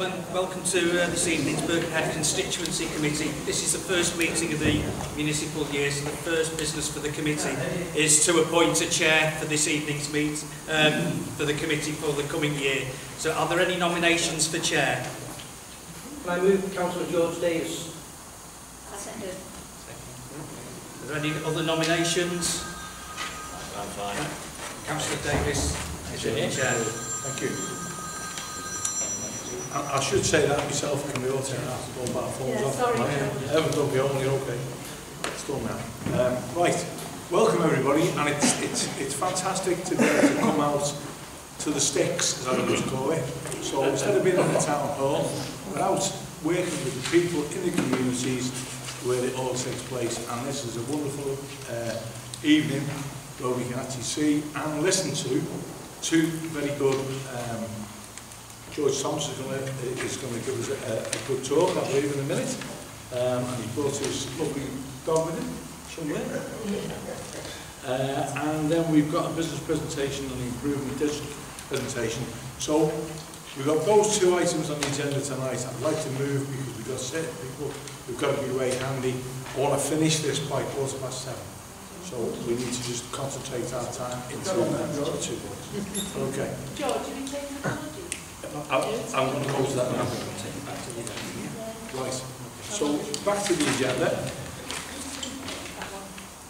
gentlemen, welcome to uh, this evening's Birkenhead Constituency Committee. This is the first meeting of the municipal year, so the first business for the committee is to appoint a chair for this evening's meet, um, for the committee for the coming year. So are there any nominations for chair? Can I move Councillor George Davies? Second. Are there any other nominations? I'm fine. Councillor Davies is the chair. Thank you. I, I should say that myself and we all turn out to go back forwards. Sorry. I haven't done beyond, you're okay. Storm now. Um, right, welcome everybody and it's, it's, it's fantastic to be able to come out to the sticks, as I always call it. So instead of being in the town hall, we're out working with the people in the communities where it all takes place and this is a wonderful uh, evening where we can actually see and listen to two very good um, George Thompson is going to give us a, a good talk, I believe, in a minute. Um, and he brought his lovely dog with him somewhere. Uh, and then we've got a business presentation and improvement digital presentation. So we've got those two items on the agenda tonight. I'd like to move because we've got certain people who've got to be way handy. I want to finish this by quarter past seven. So we need to just concentrate our time into that. Okay. George, have you taken the apology? I- I'm going to close that now. Right, so back to the agenda.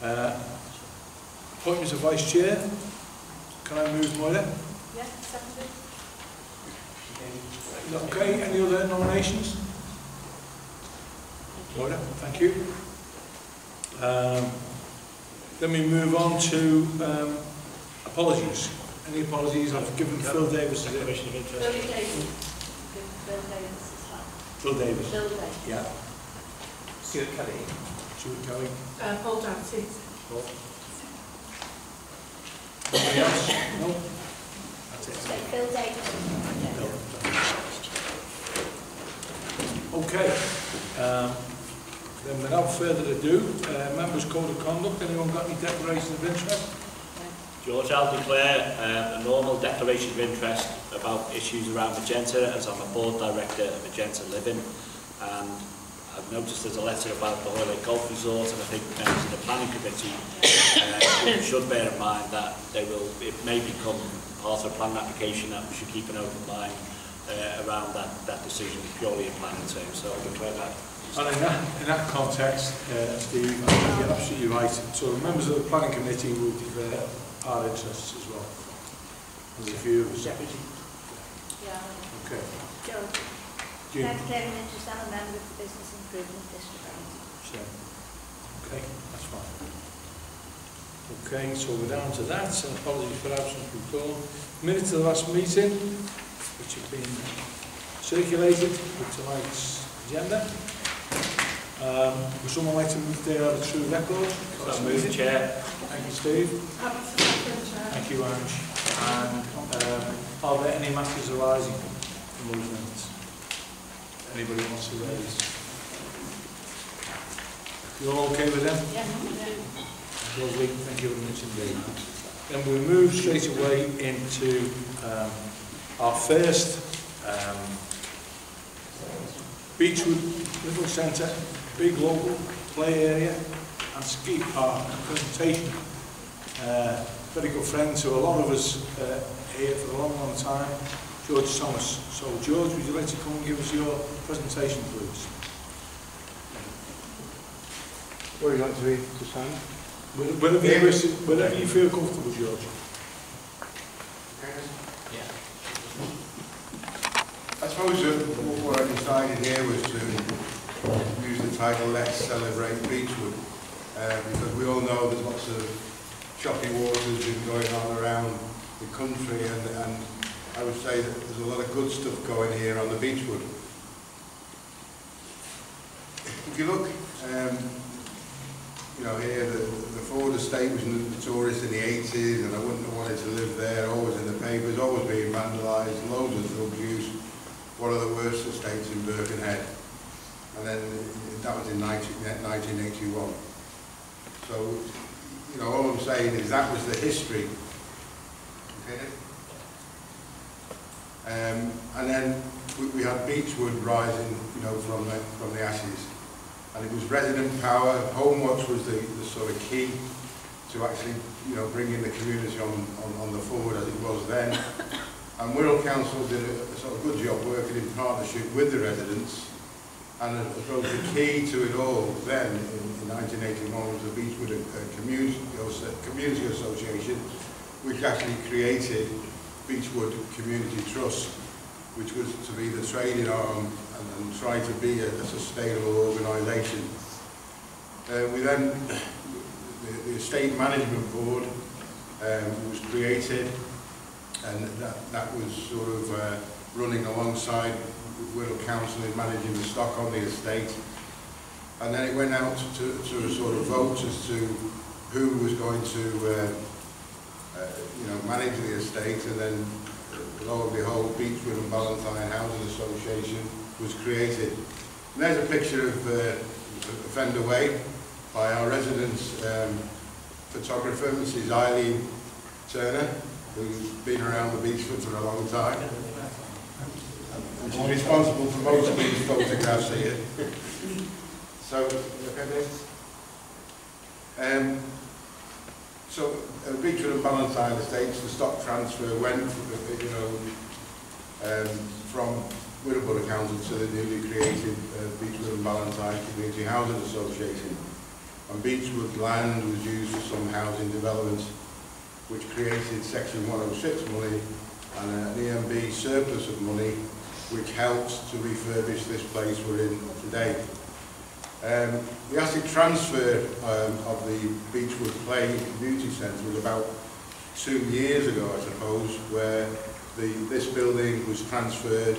Uh, Appointments of vice chair. Can I move Moira? Yeah, seconded. Okay? Any other nominations? Moira, thank you. Um, Then we move on to um, apologies. Any apologies? I've given Phil Davis, is it? Declaration of interest. Bill Davis. Bill Davis is fine. Phil Davis. Bill Davis. Yeah. Stuart Kelly. Stuart Kelly. Uh, Paul Dancy. Anybody else? No? That's it. Bill Davis. Okay. Um, Then without further ado, uh, members' code of conduct, anyone got any declarations of interest? George, I'll declare um, a normal declaration of interest about issues around Magenta as I'm a board director of Magenta Living and I've noticed there's a letter about the Hoyle Golf Resort and I think members of the planning committee uh, should bear in mind that they will, it may become part of a planning application that we should keep an open mind uh, around that, that decision purely in planning terms. So I'll declare that And in that, in that context, uh, Steve, I think you're absolutely right. So members of the planning committee will declare our interests as well. There's a few of us. Yeah. Okay. George. June. Can I declare an interest I'm a member of the Business Improvement District. So, Okay, that's fine. Okay, so we're down to that, and apologies for absence before. Minutes of the last meeting, which have been circulated with tonight's agenda. Um, would someone like to move their true record? So move, Chair. Thank you, Steve. Thank you, Ange. And um, are there any matters arising from those minutes? Anybody wants to raise? You all okay with them? Yeah. Lovely, thank you very much indeed. Then we move straight away into um, our first um, Beechwood Little Centre, big local play area and ski park presentation. Uh, very good friend to a lot of us uh, here for a long, long time, George Thomas. So George, would you like to come and give us your presentation, please? Where do you like to be to stand? Where- Wherever you, wish to- wherever you feel comfortable, George. Yeah. I suppose that what I decided here was to Let's Celebrate Beechwood uh, because we all know there's lots of choppy waters been going on around the country and, and I would say that there's a lot of good stuff going here on the Beechwood. If you look, um, you know, here the, the Ford estate was notorious in the 80s and I wouldn't have wanted to live there, always in the papers, always being vandalised, loads of drug use, one of the worst estates in Birkenhead. And then that was in 19, 1981. So, you know, all I'm saying is that was the history. Okay? Um, and then we, we had Beechwood rising, you know, from the, from the ashes. And it was resident power, Homewatch was the, the sort of key to actually, you know, bringing the community on, on, on the forward as it was then. And Wirral Council did a, a sort of good job working in partnership with the residents. And I suppose the key to it all then, in, in 1981, was the Beechwood uh, Community, Community Association, which actually created Beechwood Community Trust, which was to be the trading arm and, and try to be a, a sustainable organisation. Uh, we then, the, the Estate Management Board um, was created and that, that was sort of uh, running alongside Wirral Council in managing the stock on the estate. And then it went out to, to a sort of vote as to who was going to uh, uh, you know, manage the estate and then uh, lo and behold Beechwood and Ballantyne Housing Association was created. And there's a picture of uh, Fender Way by our resident um, photographer, Mrs Eileen Turner, who's been around the Beechwood for a long time. And she's responsible for most of these photographs here. So, okay, Dave? Um, so, Beechwood and Ballantyne Estates, the stock transfer went, you know, um, from Wirral Council to the newly created uh, Beechwood and Ballantyne Community Housing Association. And Beechwood land was used for some housing development, which created Section 106 money and an EMB surplus of money, which helps to refurbish this place we're in today. Um, the asset transfer um, of the Beechwood Play Community Centre was about two years ago, I suppose, where the, this building was transferred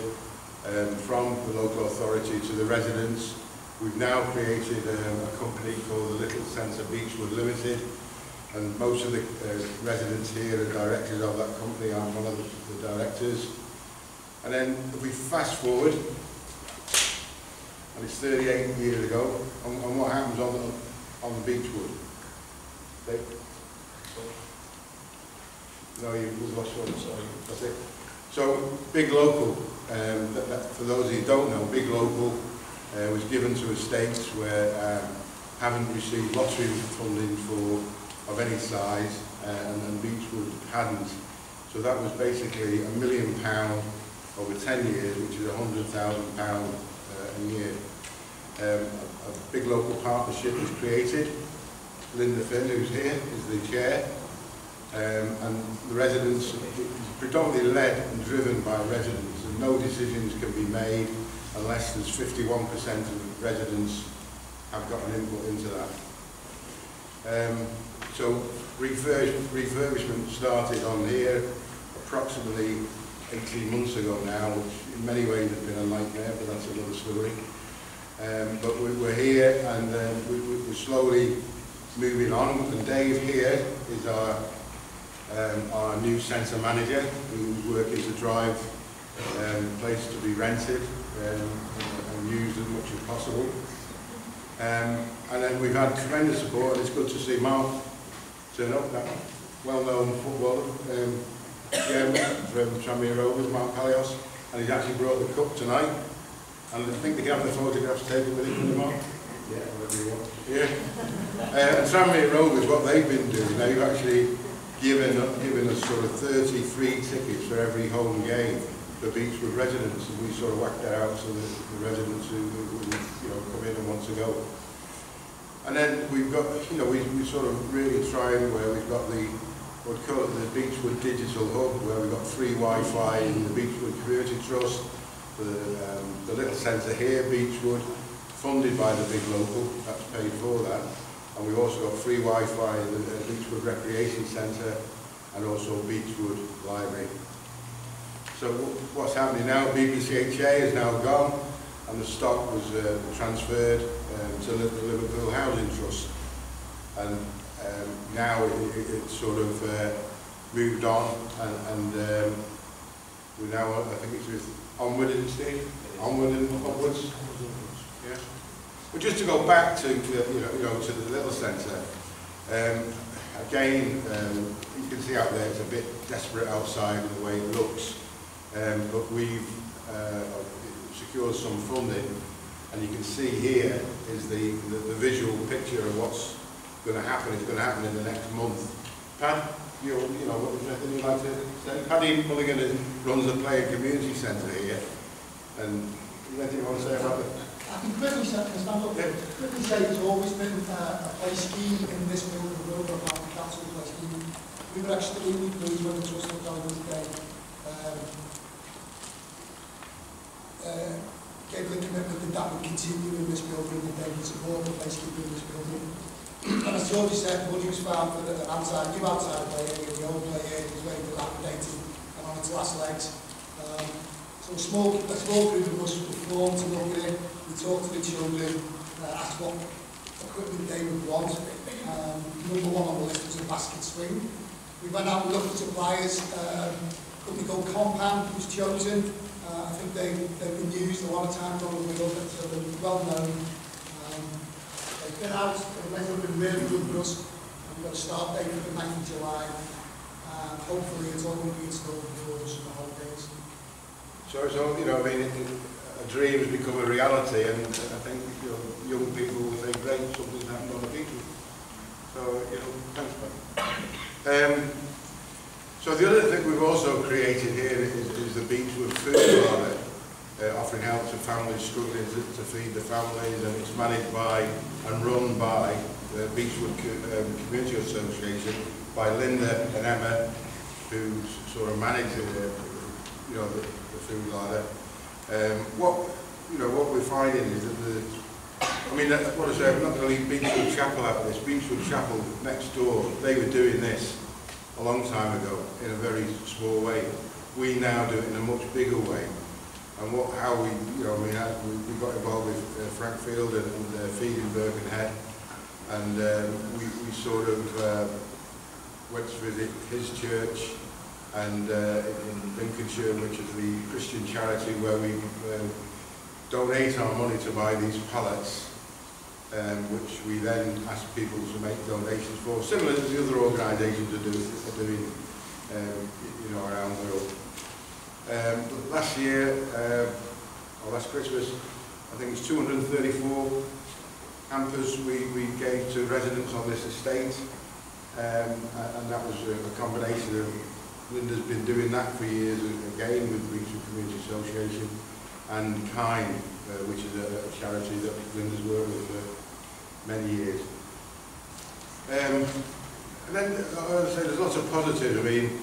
um, from the local authority to the residents. We've now created um, a company called the Little Centre Beechwood Limited, and most of the uh, residents here are directors of that company. I'm one of the, the directors. And then if we fast forward, and it's 38 years ago, and, and what happens on the, on the Beechwood? They, no, you we've lost one, sorry. That's it. So, Big Local, um, that, that, for those who don't know, Big Local uh, was given to estates where um, haven't received lottery funding for of any size, uh, and, and Beechwood hadn't. So that was basically a million pound over 10 years, which is hundred thousand pound uh, a year. Um, a, a big local partnership was created. Linda Finn, who's here, is the chair. Um, and the residents, it's predominantly led and driven by residents, and no decisions can be made unless there's 51% of residents have got an input into that. Um, so refurb refurbishment started on here approximately 18 months ago now, which in many ways has been a nightmare, but that's another story. Um, but we, we're here and um, we, we, we're slowly moving on. And Dave here is our um, our new centre manager, who's working to drive um, place to be rented um, and used as much as possible. Um, and then we've had tremendous support, and it's good to see Mark turn up, that well-known footballer, um, chairman from Tranmere Rovers, Mark Palios, and he's actually brought the cup tonight. And I think they can have the photographs taken with him, Mark. Yeah, whatever you want. Yeah. Uh, and Tranmere Rovers, what they've been doing, they've actually given, given us sort of 33 tickets for every home game for Beechwood residents, and we sort of whacked that out so that the residents who, who you know, come in and want to go. And then we've got, you know, we, we sort of really trying where we've got the, we call it the Beechwood Digital Hub, where we've got free Wi-Fi in the Beechwood Community Trust, the, um, the little centre here, Beechwood, funded by the big local, that's paid for that. And we've also got free Wi-Fi in the uh, Beechwood Recreation Centre and also Beechwood Library. So what's happening now, BBCHA is now gone and the stock was uh, transferred um, to the Liverpool Housing Trust. And um, now it, it, it's sort of uh, moved on and, and um, we're now, I think it's with Onward and Steve? Onward and upwards? Yeah. But just to go back to, you know, you know to the little centre, um, again, um, you can see out there it's a bit desperate outside in the way it looks, um, but we've uh, secures some funding, and you can see here is the, the, the visual picture of what's going to happen. It's going to happen in the next month. Pat, you, you know, what was anything you'd like to say? Paddy Mulligan is- runs the Play and Community Centre here, and anything you want to say about it? I can quickly say, I stand up? Yeah. Quickly say there's always been uh, a play scheme in this building, the Wilbur County Council play scheme. We were extremely pleased when the trust looked on this day. Um, uh, gave the commitment that that would continue in this building and they would support the play scheme in this building. and as Georgie said, Woodings found for the outside, new outside player with the old player was very dilapidated and on its last legs. Um, so a small, a small group of us were formed to look at it. We talked to the children, uh, asked what equipment they would want. Um, number one on the list was a basket swing. We went out and looked at suppliers. Um, company called Compound was chosen. Uh, I think they, they've been used a lot of times on the wheel, so they're well known. Um, they've been out, they've been really good. And we've got a start date for the 9th of July. And hopefully it's all going to be installed before the holidays. So, so you know, I mean, a dream has become a reality, and I think you know, young people will say, great, something's happened on the beach. So, you know, thanks, man. Um, so the other thing we've also created here is, is the Beechwood Food Bar, uh, offering help to families struggling to, to feed the families, and it's managed by and run by the Beechwood Co- um, Community Association, by Linda and Emma, who sort of manage uh, you know, the, the food ladder. Um, what, you know, what we're finding is that the, I mean, that, what I say, I'm not going to leave Beechwood Chapel out of this. Beechwood Chapel next door, they were doing this a long time ago in a very small way. We now do it in a much bigger way. And what, how we, you know, mean, how we, we got involved with uh, Frank Field and, and uh, Feeding Birkenhead, and um, we, we sort of uh, went to visit his church, and uh, in Lincolnshire, which is the Christian charity where we uh, donate our money to buy these pallets, um, which we then ask people to make donations for, similar to the other organisations do, are doing, um, you know, around the world. Um, last year, uh, or last Christmas, I think it was 234 hampers we, we gave to residents on this estate, um, and that was a, a combination of Linda's been doing that for years, again with Beechwood Community Association, and Kind, uh, which is a, a charity that Linda's worked with for many years. Um, and then, uh, as I say, there's lots of positives. I mean,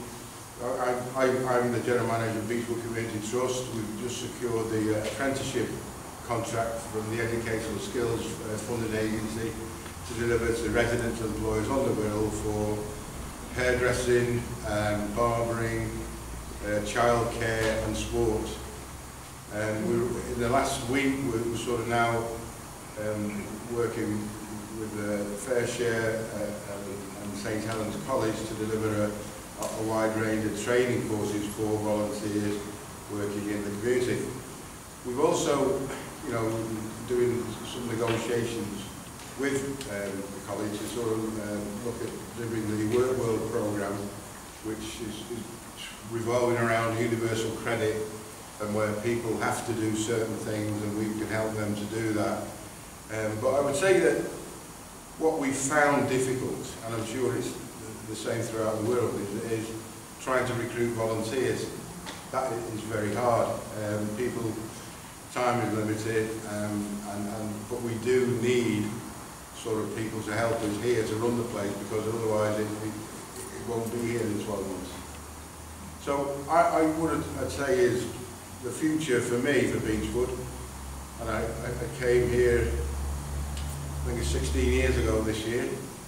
I, I'm the general manager of Beechwood Community Trust. We've just secured the uh, apprenticeship contract from the Educational Skills uh, Funding Agency to deliver to residents and employers on the Wirral for hairdressing, um, barbering, uh, childcare and sport. Um, we in the last week we were sort of now um, working with FareShare uh, and, and St Helens College to deliver a, a, wide range of training courses for volunteers working in the community. We've also, you know, doing some negotiations with um, the college to sort of um, look at delivering the Work World programme, which is, is revolving around universal credit and where people have to do certain things and we can help them to do that. Um, but I would say that what we found difficult, and I'm sure it's the- same throughout the world, is, is trying to recruit volunteers. That is very hard. Um, people, time is limited, um, and, and, but we do need sort of people to help us here to run the place because otherwise it, it, it won't be here in 12 months. So I, I would I'd say is the future for me for Beechwood, and I, I, I came here, I think it's 16 years ago this year,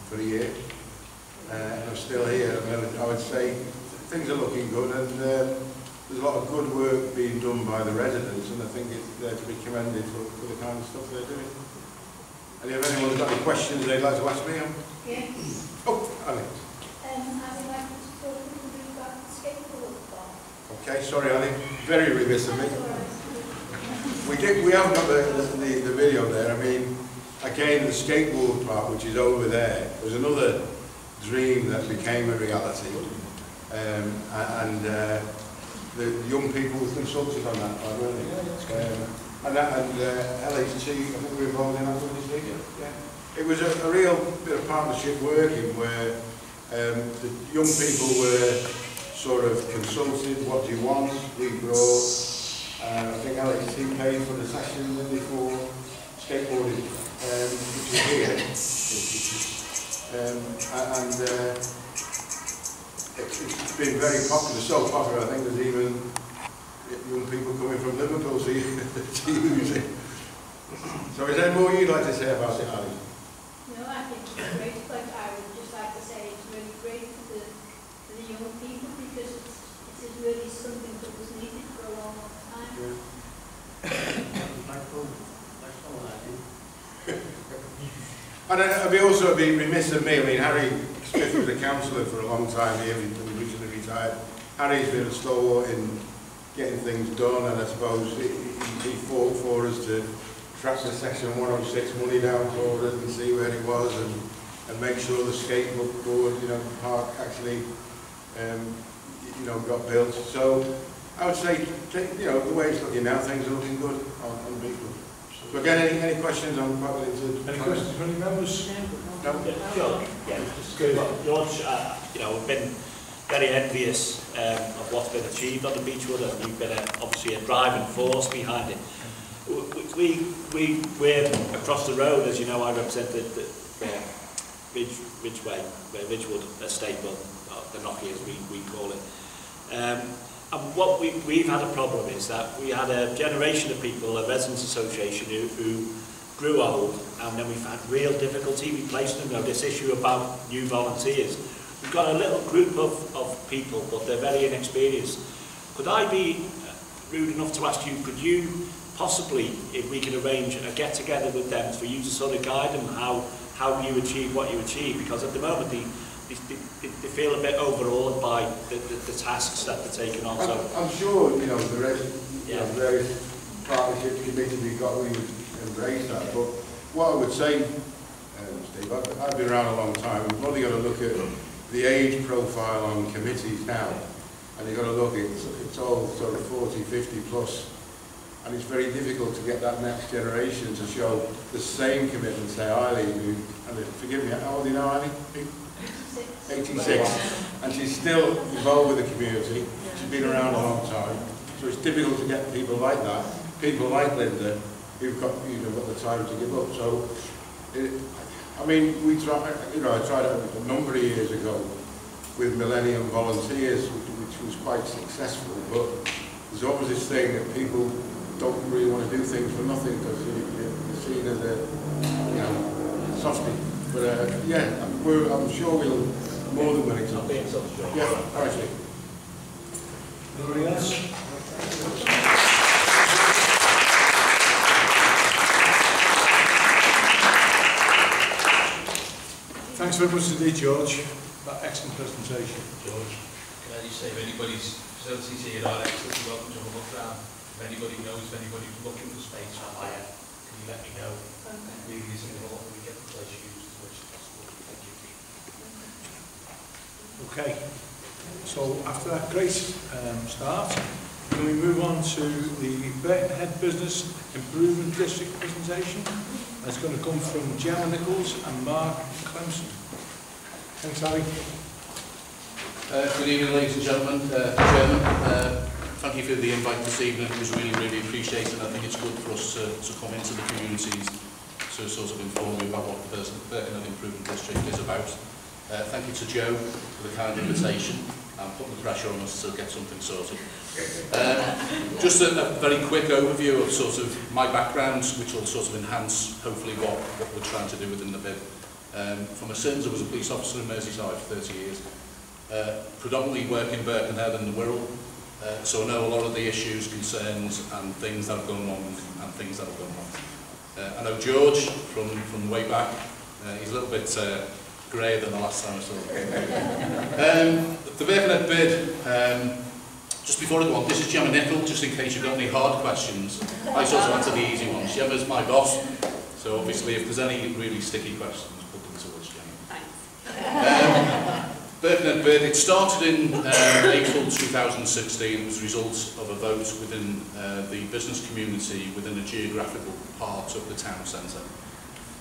for a year, uh, and I'm still here. I, would say things are looking good, and uh, there's a lot of good work being done by the residents, and I think it's there to be commended for, for the kind of stuff they're doing. And if anyone's got any questions they'd like to ask me, I'm... Yes. Oh, Alex. Um, I would like to talk a little bit about the skateboard park. Okay, sorry, Ali. Very remiss of me. That's all right. We did, we haven't got the, the, the video there. I mean, again, the skateboard park, which is over there, was another dream that became a reality. Um, and uh, the young people were consulted on that, by weren't they? Um, and that, and uh, LHT, I think we were involved in that, wasn't we? Yeah. It was a, a real bit of partnership working where um, the young people were sort of consulted, what do you want? We brought, uh, I think LHT paid for the session they, skateboarding, um, which is here. Um, and uh, it's, it's been very popular, so popular, I think there's even young people coming from Liverpool to, to use it. So is there more you'd like to say about it, Ali? No, I think it's great, but I would just like to say it's really great for the, for the young people because it's, it is really something that was needed for a long, long time. And I- I'd be also be remiss of me, I mean, Harry Smith was a councillor for a long time here, he he recently retired. Harry's been a stalwart in getting things done, and I suppose he, he fought for us to track the section 106 money down for us and see where it was, and, and make sure the skateboard, you know, park actually, um, you know, got built. So I would say, you know, the way it's looking now, things are looking good on, on Beacon. So again, any, any questions on what? Any questions from any members? No. no? Yeah, George, yeah just good. George, uh, you know, we've been very envious um, of what's been achieved on the beach and. You've been a, obviously a driving force behind it. We, we, we're across the road, as you know, I represent the, the uh, Ridge, Ridgeway, Ridgewood Estate, but uh, the Nokia as we, we call it. Um, and what we, we've had a problem is that we had a generation of people, a residents association who, who grew old and then we've had real difficulty replacing them. Now, this issue about new volunteers. We've got a little group of, of people, but they're very inexperienced. Could I be uh, rude enough to ask you, could you possibly, if we can arrange a get-together with them for you to sort of guide them how, how you achieve what you achieve? Because at the moment, they, they, they, they feel a bit overawed by the, the, the tasks that they're taking on. So, I'm, I'm sure, you know, the rest, you know, Yeah. various partnership committees we've got, we would embrace that. But what I would say, um, Steve, I've, I've been around a long time, we've only got to look at the age profile on committees now. And you've got to look, it's, it's all sort of 40, 50 plus. And it's very difficult to get that next generation to show the same commitment, say Eileen, who, and forgive me, how old are you now, Eileen? 86, and she's still involved with the community. She's been around a long time, so it's difficult to get people like that, people like Linda, who've got, you know, got the time to give up. So, it, I mean, we tried, you know, I tried a number of years ago with Millennium Volunteers, which, was quite successful, but there's always this thing that people don't really want to do things for nothing because you, you're seen as a, you know, softy. But uh, yeah, I'm, we're, I'm sure we'll more than willing I'll to. be in touch, George. Yeah, all right, Steve. Anybody else? Thanks very much indeed, George. That excellent presentation. George, can I just say, if anybody's facilities here are excellent, you're welcome to have a look around. If anybody knows, if anybody's looking for space for hire, can you let me know? Really is important that we get the place used as much as possible. Thank you. Okay, so after that great um, start, can we move on to the head Business Improvement District presentation? That's going to come from Gemma Nichols and Mark Clemson. Thanks, Harry. Uh, Good evening, ladies and gentlemen. Uh, Chairman, uh, thank you for the invite this evening. It was really, really appreciated. I think it's good for us to, to come into the communities to sort of inform you about what the Birkenhead Birkenhead Improvement District is about. Uh, thank you to Joe for the kind invitation and putting the pressure on us to get something sorted. Um, just a, a very quick overview of sort of my background, which will sort of enhance hopefully what, what we're trying to do within the bid. Um, for my sins, I was a police officer in Merseyside for 30 years, uh, predominantly working Birkenhead and the Wirral, uh, so I know a lot of the issues, concerns and things that have gone wrong and things that have gone wrong. Uh, I know George from, from way back, uh, he's a little bit uh, greyer than the last time I saw um, the vehicle had bid, um, just before I go on, this is Gemma Nickel, just in case you've got any hard questions. I sort of answer the easy ones. Gemma's my boss, so obviously if there's any really sticky questions, put them towards Gemma. Thanks. Um, Birkenhead Bird, it started in um, April 2016 as a result of a vote within uh, the business community within a geographical part of the town centre.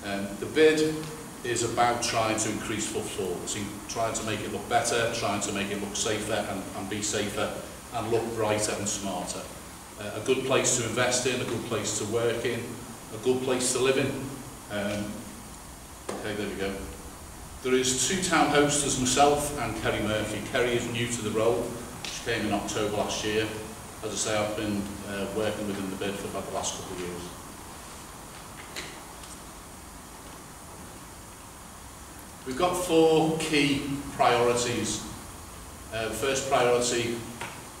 Um, the bid is about trying to increase footfall, in trying to make it look better, trying to make it look safer and, and be safer and look brighter and smarter. Uh, a good place to invest in, a good place to work in, a good place to live in. Um, okay, there we go. There is two town hosts myself and Kerry Murphy. Kerry is new to the role. She came in October last year. As I say, I've been uh, working within the bid for about the last couple of years. We've got four key priorities. Uh, first priority,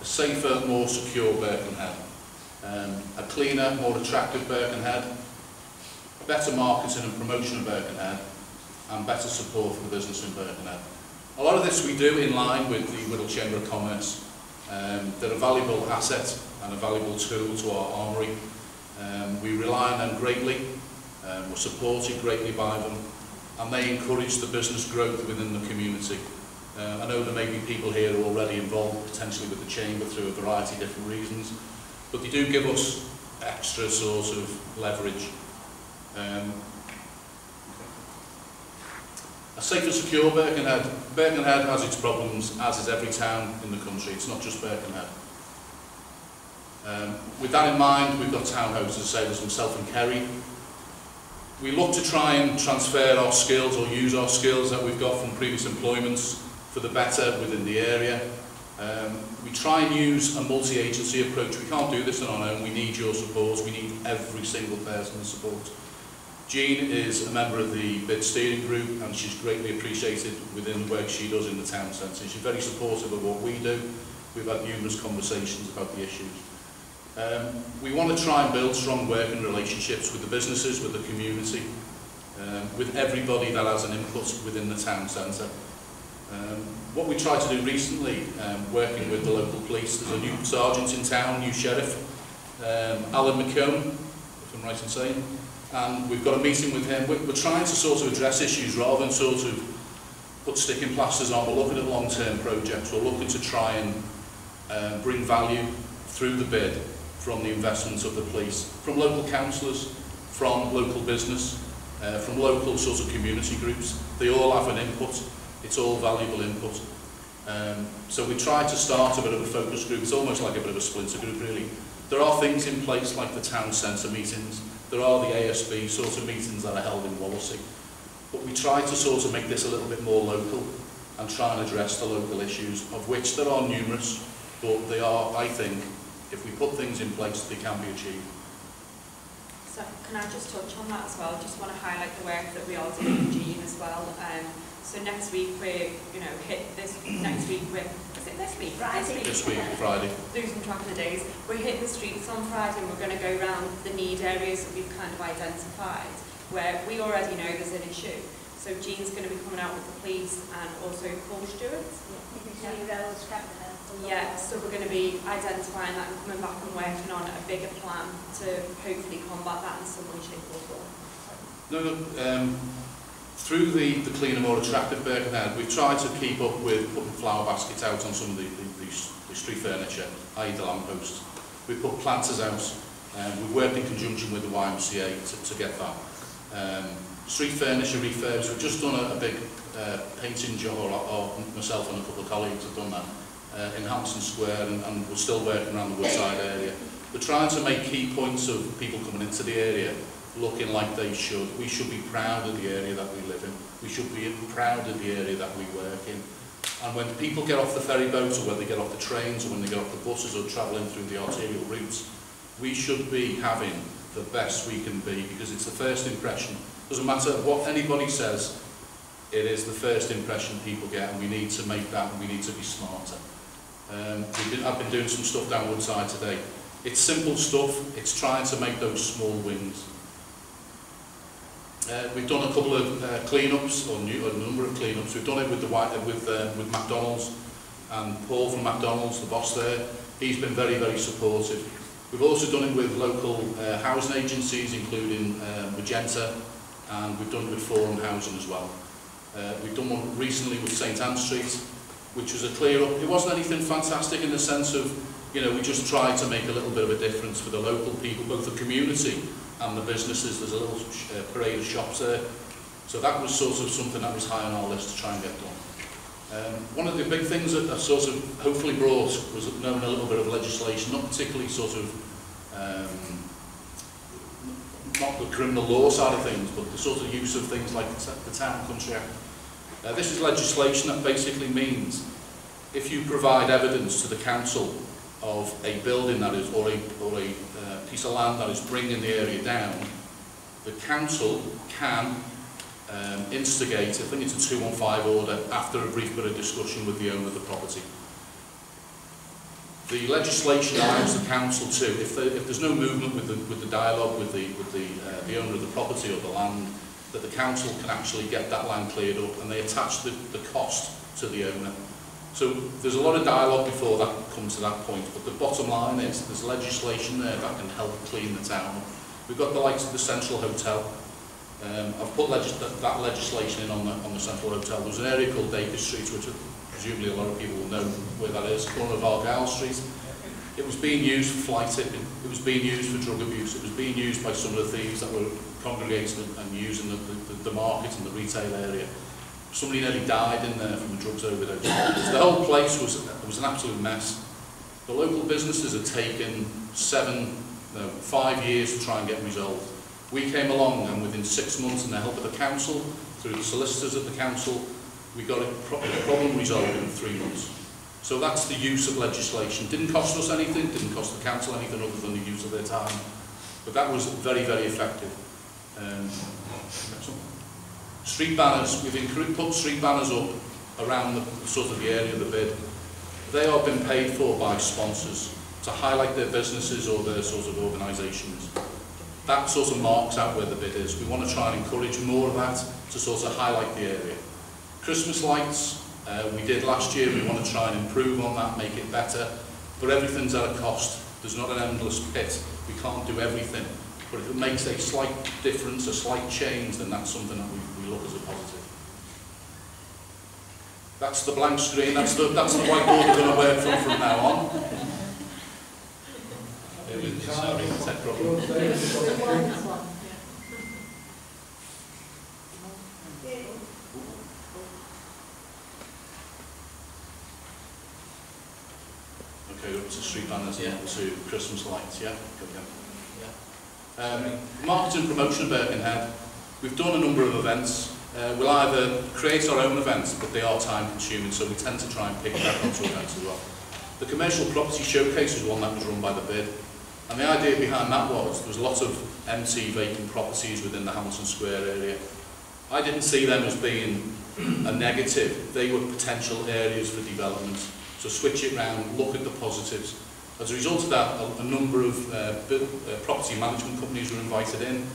a safer, more secure Birkenhead. Um, a cleaner, more attractive Birkenhead. Better marketing and promotion of Birkenhead and better support for the business in Birkenhead. A lot of this we do in line with the Wirral Chamber of Commerce. Um, they're a valuable asset and a valuable tool to our armoury. Um, we rely on them greatly, um, we're supported greatly by them, and they encourage the business growth within the community. Uh, I know there may be people here who are already involved potentially with the Chamber through a variety of different reasons, but they do give us extra sort of leverage. Um, A safe and secure Birkenhead. Birkenhead has its problems, as is every town in the country. It's not just Birkenhead. Um, with that in mind, we've got town houses, say there's myself and Kerry. we look to try and transfer our skills or use our skills that we've got from previous employments for the better within the area. Um, we try and use a multi-agency approach. We can't do this on our own. We need your support. We need every single person's support. Jean is a member of the bid steering group and she's greatly appreciated within the work she does in the town centre. She's very supportive of what we do. We've had numerous conversations about the issues. Um, we want to try and build strong working relationships with the businesses, with the community, um, with everybody that has an input within the town centre. Um, what we tried to do recently, um, working with the local police, there's a new sergeant in town, new sheriff, um, Alan McComb, if I'm right in saying, and we've got a meeting with him. We're, we're trying to sort of address issues rather than sort of put sticking plasters on. We're looking at long-term projects. We're looking to try and uh, bring value through the bid from the investments of the police, from local councillors, from local business, uh, from local sort of community groups. They all have an input. It's all valuable input. Um, so we try to start a bit of a focus group. It's almost like a bit of a splinter group, really. There are things in place like the town centre meetings There are the ASB sort of meetings that are held in Wallasey. But we try to sort of make this a little bit more local and try and address the local issues, of which there are numerous, but they are, I think, if we put things in place, they can be achieved. So can I just touch on that as well? Just want to highlight the work that we are doing in Jean as well. Um, so next week we, you know, hit this, next week we're Is it this week? Friday. This week. This week, Friday. Losing track of the days. We hit the streets on Friday and we're going to go around the need areas that we've kind of identified where we already know there's an issue. So Jean's going to be coming out with the police and also Paul Stewart. Yeah, so we're going to be identifying that and coming back and working on a bigger plan to hopefully combat that in some way, shape or form. No, no, um, through the, the cleaner, more attractive Birkenhead, we've tried to keep up with putting flower baskets out on some of the, the, the, the street furniture, i.e. the lampposts. We've put planters out. Um, we've worked in conjunction with the YMCA to, to get that. Um, street furniture refurbs, we've just done a, a big uh, painting job, or, or myself and a couple of colleagues have done that uh, in Hamilton Square, and, and we're still working around the Woodside area. We're trying to make key points of people coming into the area looking like they should. We should be proud of the area that we live in. We should be proud of the area that we work in. And when people get off the ferry boat or when they get off the trains or when they get off the buses or travelling through the arterial routes, we should be having the best we can be because it's the first impression. Doesn't matter what anybody says, it is the first impression people get and we need to make that and we need to be smarter. Um, been, I've been doing some stuff down Woodside today. It's simple stuff, it's trying to make those small wins. Uh, we've done a couple of uh, clean-ups, or new, a number of clean-ups. We've done it with, the, uh, with, uh, with McDonald's, and Paul from McDonald's, the boss there, he's been very, very supportive. We've also done it with local uh, housing agencies, including uh, Magenta, and we've done it with Forum Housing as well. Uh, we've done one recently with St Anne Street, which was a clear up. It wasn't anything fantastic in the sense of, you know, we just tried to make a little bit of a difference for the local people, both the community and the businesses. There's a little uh, parade of shops there. So that was sort of something that was high on our list to try and get done. Um, one of the big things that I sort of hopefully brought was knowing a little bit of legislation, not particularly sort of um, not the criminal law side of things, but the sort of use of things like the Town Country Act. Uh, this is legislation that basically means if you provide evidence to the council of a building that is, or a, or a uh, piece of land that is bringing the area down, the council can um, instigate, I think it's a 215 order, after a brief bit of discussion with the owner of the property. The legislation allows the council to, if, if there's no movement with the, with the dialogue with the, with the, uh, the owner of the property or the land, that the council can actually get that land cleared up and they attach the, the cost to the owner. So there's a lot of dialogue before that comes to that point, but the bottom line is there's legislation there that can help clean the town up. We've got the likes of the Central Hotel. Um, I've put legis that, that legislation in on the, on the Central Hotel. There was an area called Baker Street, which presumably a lot of people will know where that is, corner of Argyle Street. It was being used for fly tipping, it was being used for drug abuse, it was being used by some of the thieves that were congregating and, using the, the, the market and the retail area. Somebody nearly died in there from a drugs overdose. The whole place was, was an absolute mess. The local businesses had taken seven, no, five years to try and get resolved. We came along and within six months, in the help of the council, through the solicitors of the council, we got a pro problem resolved in three months. So that's the use of legislation. Didn't cost us anything, didn't cost the council anything other than the use of their time. But that was very, very effective. Um, street banners, we've put street banners up around the sort of the area of the bid. They are being paid for by sponsors to highlight their businesses or their sort of organisations. That sort of marks out where the bid is. We want to try and encourage more of that to sort of highlight the area. Christmas lights, uh, we did last year, we want to try and improve on that, make it better, but everything's at a cost. There's not an endless pit. We can't do everything. But if it makes a slight difference, a slight change, then that's something that we, we look as a positive. That's the blank screen, that's the, that's the whiteboard we're going to work from from now on. Sorry, tech problem. Okay, up to street banners yeah. to Christmas lights, yeah? Yeah. Um, marketing promotion Birkenhead. We've done a number of events. Uh, we'll either create our own events, but they are time consuming, so we tend to try and pick that onto events as well. The commercial property showcase was one that was run by the bid. And the idea behind that was there was lots of empty vacant properties within the Hamilton Square area. I didn't see them as being a negative. They were potential areas for development. So switch it round, look at the positives. As a result of that, a, a number of uh, uh, property management companies were invited in,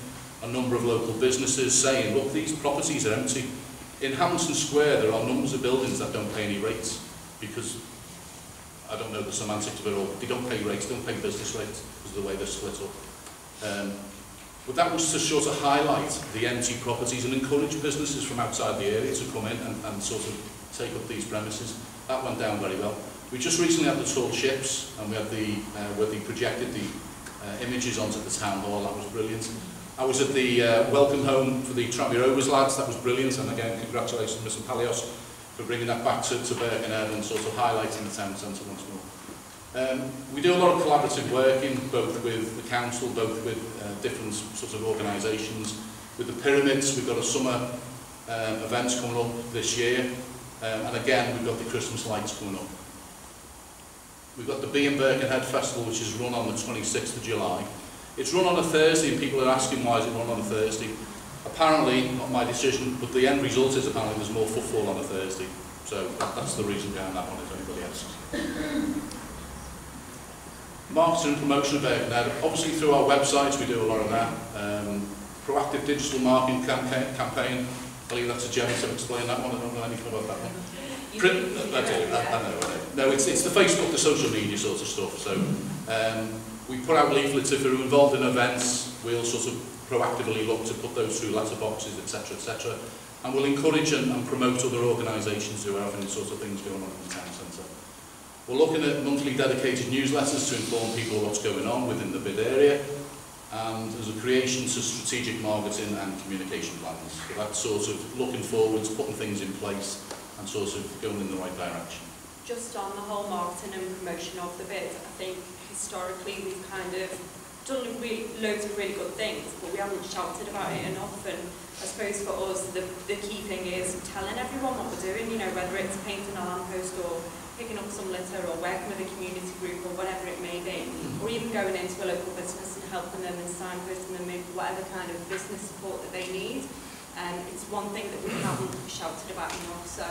a number of local businesses saying, look, these properties are empty. In Hamilton Square, there are numbers of buildings that don't pay any rates because, I don't know the semantics of it all, they don't pay rates, they don't pay business rates because of the way they're split up. Um, but that was to sort of highlight the empty properties and encourage businesses from outside the area to come in and, and sort of take up these premises. That went down very well. We just recently had the tall ships and we had the, uh, where they projected the uh, images onto the town hall. That was brilliant. I was at the uh, welcome home for the Tramir Rovers lads. That was brilliant. And again, congratulations Mr Palios for bringing that back to, to Birkenhead and sort of highlighting the town centre once more. Um, we do a lot of collaborative working, both with the council, both with uh, different sort of organisations. With the pyramids, we've got a summer um, events coming up this year. Um, and again, we've got the Christmas lights coming up. We've got the Bee and Birkenhead Festival, which is run on the 26th of July. It's run on a Thursday, and people are asking why is it run on a Thursday. Apparently, not my decision, but the end result is apparently there's more footfall on a Thursday. So that's the reason behind that one, if anybody asks. Marketing and promotion of Birkenhead. Obviously, through our websites, we do a lot of that. Um, proactive digital marketing campaign, campaign I'll leave that to Jenny to explain that one. I don't know anything about that one. Print, I do, that, I know, I know. No, it's, it's the Facebook, the social media sort of stuff. So um, we put out leaflets if we're involved in events, we'll sort of proactively look to put those through letterboxes, etc., etc. And we'll encourage and, and promote other organisations who are having these sorts of things going on in the town centre. We're looking at monthly dedicated newsletters to inform people what's going on within the bid area and there's a creation to strategic marketing and communication plans. So that's sort of looking forwards, putting things in place and sort of going in the right direction. Just on the whole marketing and promotion of the bid, I think historically we've kind of done really, loads of really good things, but we haven't shouted about it enough. And I suppose for us, the, the key thing is telling everyone what we're doing, you know, whether it's painting a lamppost or picking up some litter or working with a community group or whatever it may be, or even going into a local business and helping them and signposting them with whatever kind of business support that they need. Um, it's one thing that we haven't shouted about enough, so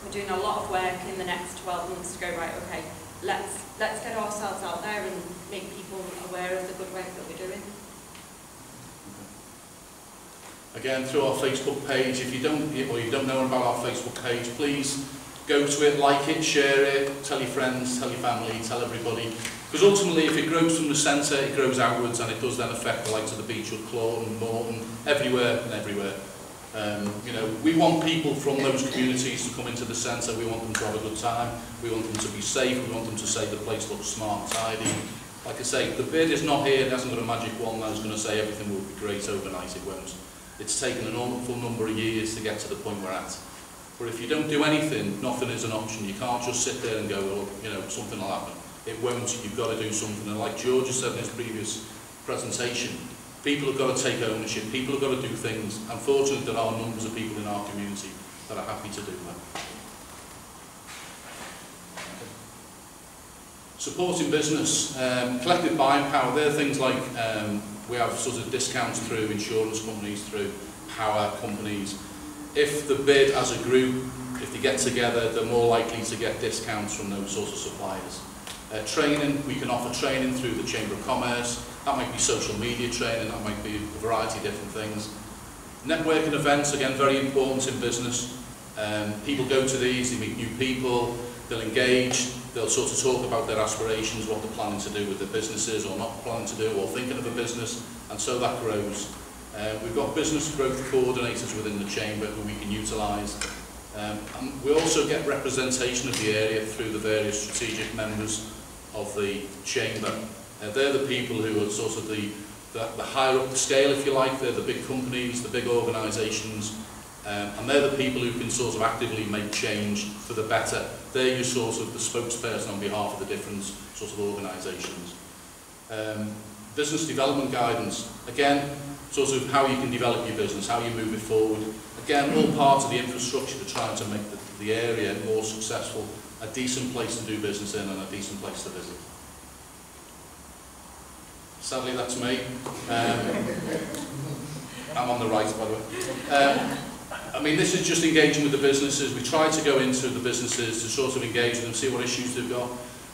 we're doing a lot of work in the next 12 months to go, right, okay, let's, let's get ourselves out there and make people aware of the good work that we're doing. Again, through our Facebook page, if you don't, or you don't know about our Facebook page, please go to it, like it, share it, tell your friends, tell your family, tell everybody. Because ultimately, if it grows from the centre, it grows outwards and it does then affect the likes of the Beechwood, Clawton, Morton, everywhere and everywhere. Um, you know, we want people from those communities to come into the centre. We want them to have a good time. We want them to be safe. We want them to say the place looks smart, tidy. Like I say, the bid is not here. It hasn't got a magic wand that's going to say everything will be great overnight. It won't. It's taken an awful number of years to get to the point we're at. But if you don't do anything, nothing is an option. You can't just sit there and go, well, you know, something will happen. It won't. You've got to do something. And like George said in his previous presentation, people have got to take ownership. People have got to do things. Unfortunately, there are numbers of people in our community that are happy to do that. Supporting business, um, collective buying power, there are things like um, we have sort of discounts through insurance companies, through power companies. If the bid as a group, if they get together, they're more likely to get discounts from those sorts of suppliers. Uh, training, we can offer training through the Chamber of Commerce. That might be social media training, that might be a variety of different things. Networking events, again, very important in business. Um, people go to these, they meet new people, they'll engage, they'll sort of talk about their aspirations, what they're planning to do with their businesses or not planning to do or thinking of a business, and so that grows. Uh, we've got business growth coordinators within the chamber who we can utilise. Um, and we also get representation of the area through the various strategic members of the chamber. Uh, they're the people who are sort of the, the, the higher up the scale, if you like. They're the big companies, the big organisations, um, and they're the people who can sort of actively make change for the better. They're your sort of the spokesperson on behalf of the different sort of organisations. Um, business development guidance. Again, sort of how you can develop your business, how you move it forward. Again, all part of the infrastructure to try to make the, the area more successful, a decent place to do business in and a decent place to visit. Sadly, that's me. Um, I'm on the right, by the way. Um, I mean, this is just engaging with the businesses. We try to go into the businesses to sort of engage them, see what issues they've got.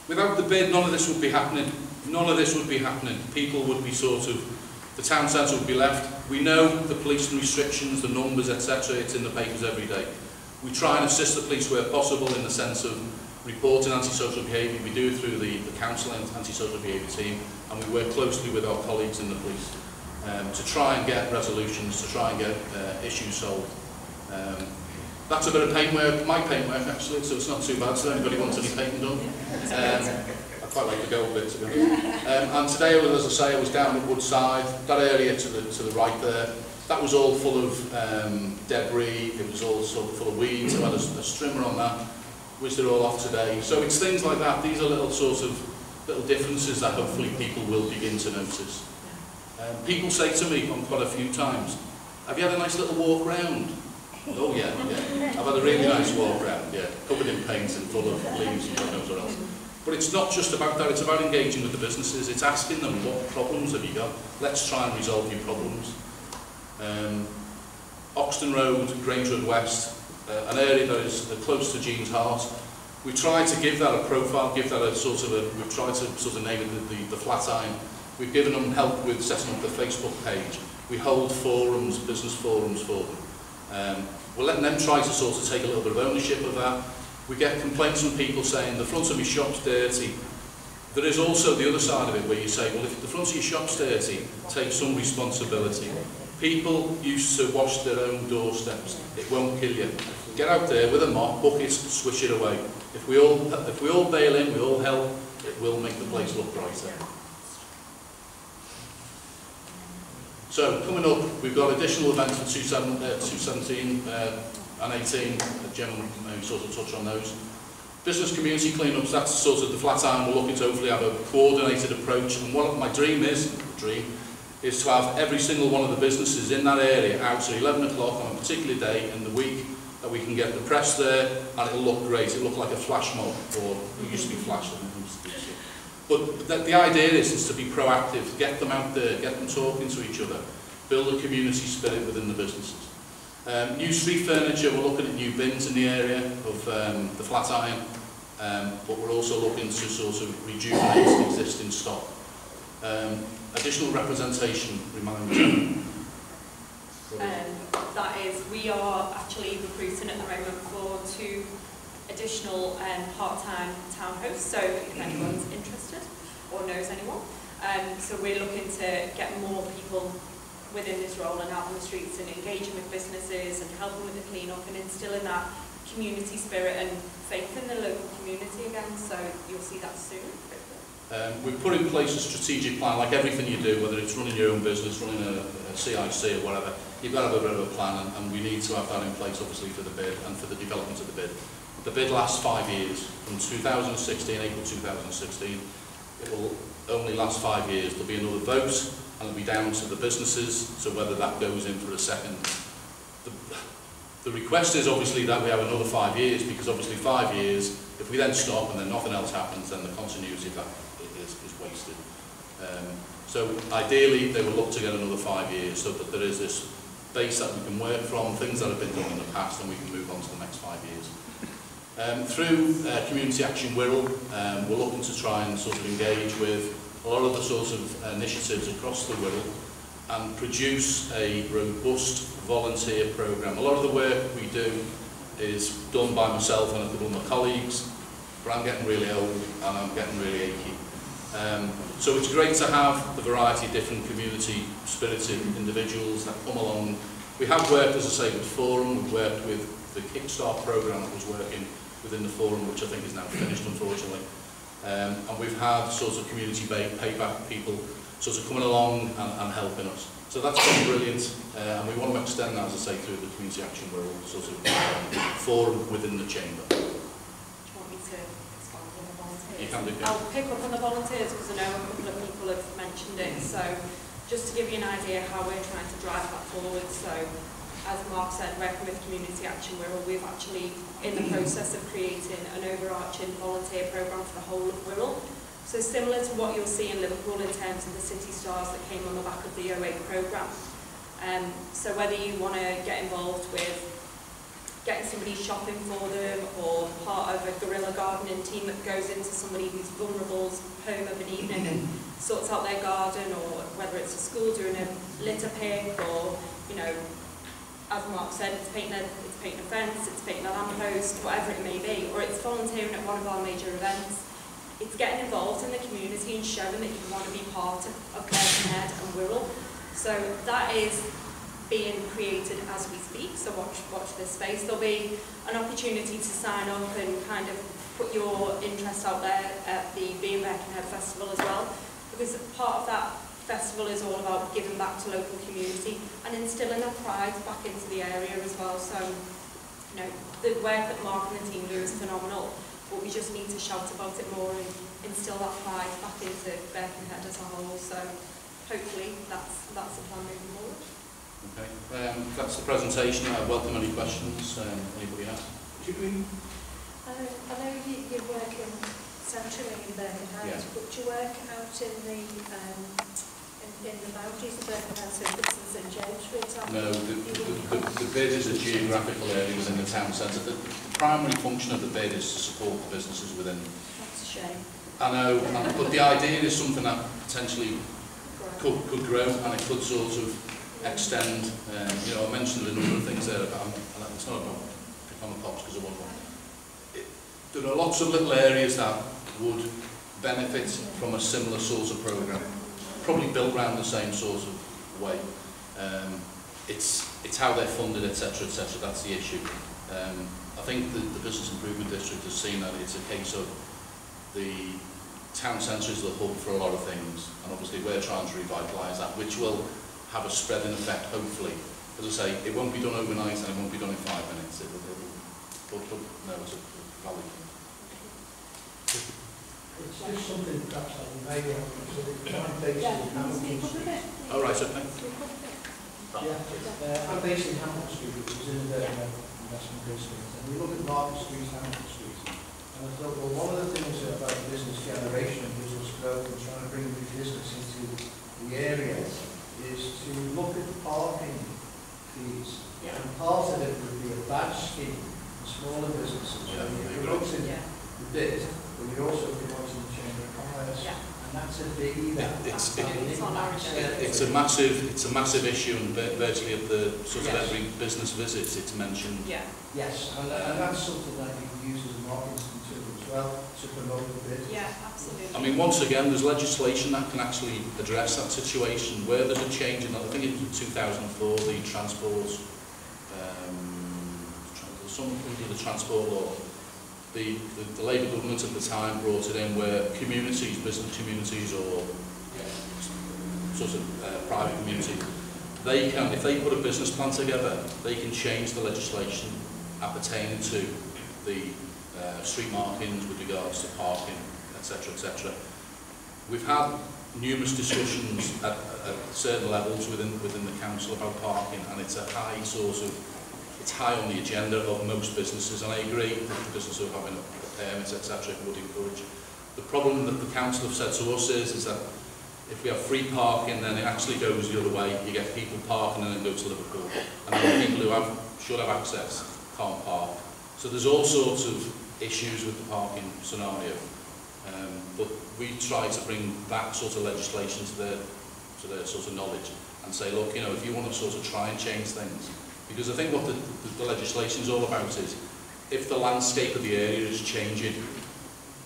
Without the bid, none of this would be happening. None of this would be happening. People would be sort of The town centre would be left. We know the police and restrictions, the numbers, etc. It's in the papers every day. We try and assist the police where possible in the sense of reporting antisocial behaviour. We do it through the, the council and antisocial behaviour team, and we work closely with our colleagues in the police um, to try and get resolutions, to try and get uh, issues solved. Um, that's a bit of paintwork, my paintwork actually, so it's not too bad, so anybody wants any painting done. Um, quite like the gold bit to be honest. Um, and today, as I say, I was down at Woodside, that area to the to the right there. That was all full of um, debris. It was all sort of full of weeds. I had a, a strimmer on that, which they're all off today. So it's things like that. These are little sort of little differences that hopefully people will begin to notice. Um, people say to me on quite a few times, "Have you had a nice little walk round?" Oh yeah, yeah. I've had a really nice walk around, yeah, covered in paint and full of leaves and what else. But it's not just about that, it's about engaging with the businesses, it's asking them what problems have you got, let's try and resolve your problems. Um, Oxton Road, Grange Road West, uh, an area that is uh, close to Jean's heart. We try to give that a profile, give that a sort of a, we've tried to sort of name it the, the, the flat iron. We've given them help with setting up the Facebook page. We hold forums, business forums for them. Um, we're letting them try to sort of take a little bit of ownership of that, We get complaints from people saying the front of my shop's dirty. There is also the other side of it where you say, well, if the front of your shop's dirty, take some responsibility. People used to wash their own doorsteps. It won't kill you. Get out there with a mop, bucket, swish it away. If we all, if we all bail in, we all help, it will make the place look brighter. So, coming up, we've got additional events for 27, uh, 217 uh, and 18. The gentleman sort of touch on those. Business community cleanups, that's sort of the flat iron. We're looking to hopefully have a coordinated approach. And what my dream is, dream, is to have every single one of the businesses in that area out at 11 o'clock on a particular day in the week that we can get the press there and it'll look great. It'll look like a flash mob, or it used to be flash. But the, the idea is, is to be proactive, get them out there, get them talking to each other, build a community spirit within the businesses. Um, new street furniture, we're looking at new bins in the area of um, the flat iron, um, but we're also looking to sort of rejuvenate existing stock. Um, additional representation, remind me. Um, that is, we are actually recruiting at the moment for two additional um, part-time town hosts, so if anyone's interested or knows anyone. Um, so we're looking to get more people within this role and out on the streets and engaging with businesses and helping with the clean-up and instilling that community spirit and faith in the local community again, so you'll see that soon. Um, we've put in place a strategic plan, like everything you do, whether it's running your own business, running a, a CIC or whatever, you've got to have a bit of a plan and, and we need to have that in place obviously for the bid and for the development of the bid. The bid lasts five years, from 2016, April 2016, It will only last five years. There'll be another vote, and it'll be down to the businesses, so whether that goes in for a second. The, the request is obviously that we have another five years, because obviously five years, if we then stop and then nothing else happens, then the continuity of that is, is wasted. Um, so ideally, they will look to get another five years, so that there is this base that we can work from, things that have been done in the past, and we can move on to the next five years. Um, through uh, Community Action Wirral, um, we're looking to try and sort of engage with a lot of the sorts of initiatives across the Wirral and produce a robust volunteer programme. A lot of the work we do is done by myself and a couple of my colleagues, but I'm getting really old and I'm getting really achy. Um, so it's great to have the variety of different community spirited individuals that come along. We have worked, as I say, with Forum, we've worked with the Kickstart programme that was working within the forum, which I think is now finished, unfortunately. Um, and we've had sort of community based payback people sort of coming along and, and helping us. So that's been brilliant, uh, and we want to extend that, as I say, through the Community Action Wirral, sort of um, forum within the chamber. Do you want me to expand on the volunteers? You can do, yeah. I'll pick up on the volunteers because I know a couple of people have mentioned it. So just to give you an idea how we're trying to drive that forward. So as Mark said, working with Community Action Wirral, we've actually in the process of creating an overarching volunteer programme for the whole of Wirral. So similar to what you'll see in Liverpool in terms of the City Stars that came on the back of the 08 programme. Um, so whether you want to get involved with getting somebody shopping for them or part of a guerrilla gardening team that goes into somebody who's vulnerable's home of an evening and sorts out their garden or whether it's a school doing a litter pick or, you know, as Mark said, it's painting a, it's painting a fence, it's painting a lamppost, whatever it may be, or it's volunteering at one of our major events. It's getting involved in the community and showing that you want to be part of, of Birkenhead and Wirral. So that is being created as we speak, so watch, watch this space. There'll be an opportunity to sign up and kind of put your interest out there at the Birkenhead Festival as well, because part of that festival is all about giving back to local community and instilling a pride back into the area as well. So, you know, the work that Mark and the team do is phenomenal, but we just need to shout about it more and instill that pride back into Birkenhead as a whole. So, hopefully, that's that's the plan moving forward. Okay, um, that's the presentation. I welcome any questions. Um, anybody has? Julie? I know, I know you, you're working centrally in Birkenhead, Yeah. but you work out in the um, in, the boundaries of for St James, for example. No, the, the, the, the bid is a geographical area within the town centre. The, the primary function of the bid is to support the businesses within. That's a shame. I know, and, but the idea is something that potentially could, could grow and it could sort of extend. Um, you know, I mentioned a number of things there about, and it's not about pick on the pops because I want one. It, there are lots of little areas that would benefit from a similar sort of programme, probably built around the same sort of way. Um, it's, it's how they're funded, etc., etc. That's the issue. Um, I think the, the Business Improvement District has seen that it's a case of the town centre is the hub for a lot of things, and obviously we're trying to revitalise that, which will have a spreading effect, hopefully. As I say, it won't be done overnight and it won't be done in five minutes. It will, it will, but, but, no, it's a valid thing. It's just something perhaps that we may want to consider, I'm based in Hamilton Street. All right, okay. Yeah, uh, I'm based in Hamilton Street, which is in the uh, investment district, and we look at Market Street, Hamilton Street. And I thought, well, one of the things about business generation and business growth and trying to bring new business into the area is to look at parking fees. Yeah. And part of it would be a badge scheme for smaller businesses, Yeah, where I you're agree. promoting Yeah. the bid, but you're also promoting the Chamber of Commerce. Yeah. And that's a biggie, that. It's- that's it- It's on our impact. agenda. It's a massive, it's a massive issue, and virtually at the sort of Yes. every business visit, it's mentioned. Yeah, Yes, and, and that's something that you can use as a marketing tool as well, to promote the bid. yeah, absolutely. I mean, once again, there's legislation that can actually address that situation where there's a change in, I think in 2004, the transport, um, tra- there's the transport law, the, the, the Labour government at the time brought it in where communities, business communities or sort of uh, private community, they can, if they put a business plan together, they can change the legislation appertaining to the uh, street markings with regards to parking, etc., etc. We've had numerous discussions at, at certain levels within within the council about parking, and it's a high source of it's high on the agenda of most businesses, and I agree that the business of having permits, etc., would encourage. The problem that the council have said to us is, is that if we have free parking, then it actually goes the other way. You get people parking and then go to Liverpool. And then people who have, should have access can't park. So there's all sorts of issues with the parking scenario. Um, but we try to bring that sort of legislation to their, to their sort of knowledge and say, look, you know, if you want to sort of try and change things, because I think what the, the, the legislation is all about is if the landscape of the area is changing,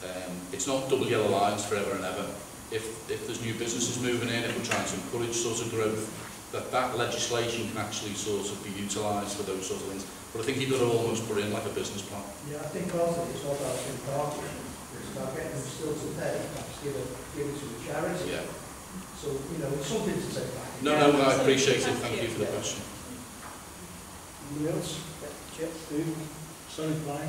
um, it's not double yellow lines forever and ever. If, if there's new businesses moving in, if we're trying to encourage sort of growth, that that legislation can actually sort of be utilised for those sort of things. But I think you've got to almost put in like a business plan. Yeah, I think also it's all about free parking, it's about getting them still to pay, perhaps give it, give it to the charity. Yeah. So, you know, it's something to take back. No, no, I appreciate it. Thank you for the question. Anybody else? Steve? Sorry, Brian?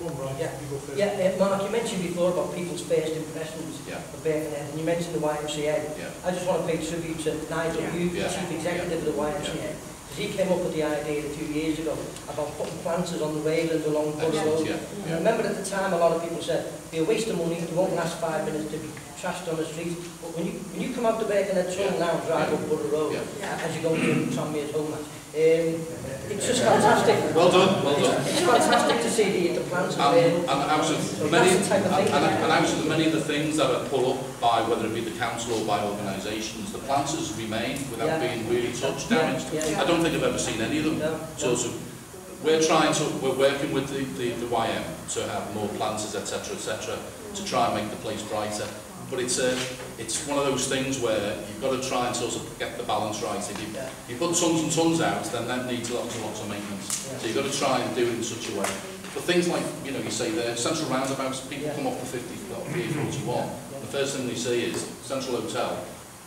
Go on, Brian. Yeah. You go first. Yeah, uh, Mark, you mentioned before about people's first impressions Yeah. of Birkenhead, and you mentioned the YMCA. Yeah. I just want to pay tribute to Nigel Yeah. Hughes, the Chief Executive of the YMCA, because he came up with the idea a few years ago about putting planters on the railings along Borough Excellent, Road. yeah, And I remember at the time a lot of people said, it'll be a waste of money, it won't last five minutes to be trashed on the street. But when you, when you come out the Birkenhead Tunnel Yeah. now, and drive Yeah. up Borough Road, Yeah. as you go to Tommy's home match, Um, it's just fantastic. Well done, well done. It's, it's fantastic to see the, the plants and, there. And, out of so many, and, and, and out of the many of the things that are pulled up by whether it be the council or by organisations, the plants has remained without yeah. being really touched, damaged. Yeah, yeah, yeah. I don't think I've ever seen any of them. No, sort no. of, we're trying to, we're working with the, the, the YM to have more planters, etc., etc., to try and make the place brighter. But it's a, it's one of those things where you've got to try and sort of get the balance right. If you, Yeah. you put tons and tons out, then that needs lots and lots of maintenance. Yeah. So you've got to try and do it in such a way. But things like, you know, you say there, central roundabouts, people Yeah. come off the 50, well, the 41. The first thing they see is Central Hotel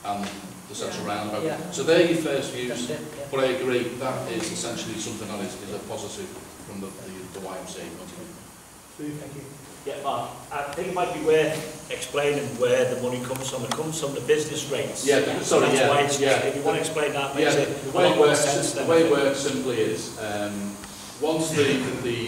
and the central roundabout. Yeah. So they're your first That's views. it, yeah. But I agree, that is essentially something that is, is a positive from the, the, the YMCA point of view. Thank you. Yeah, Mark, I think it might be worth explaining where the money comes from. It comes from the business rates. Yeah, So sorry, that's yeah, why it's, yeah. if you want to explain that, Yeah, makes the it the way it works, the way it works simply is, um, once the, the